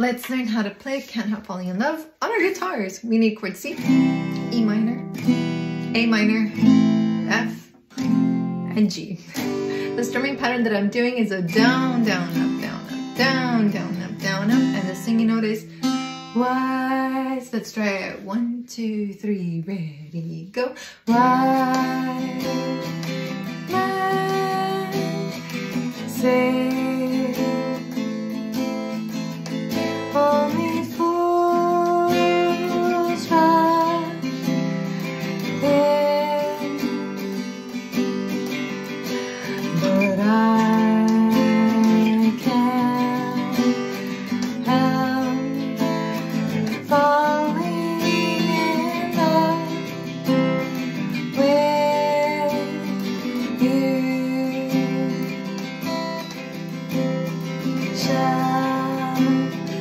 Let's learn how to play Can't Help Falling in Love on our guitars. We need chord C, E minor, A minor, F, and G. The strumming pattern that I'm doing is a down, down, up, down, up, down, down, up, down, up, and the singing note is wise. Let's try it. One, two, three, ready, go. Wise say Oh.